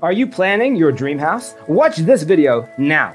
Are you planning your dream house? Watch this video now.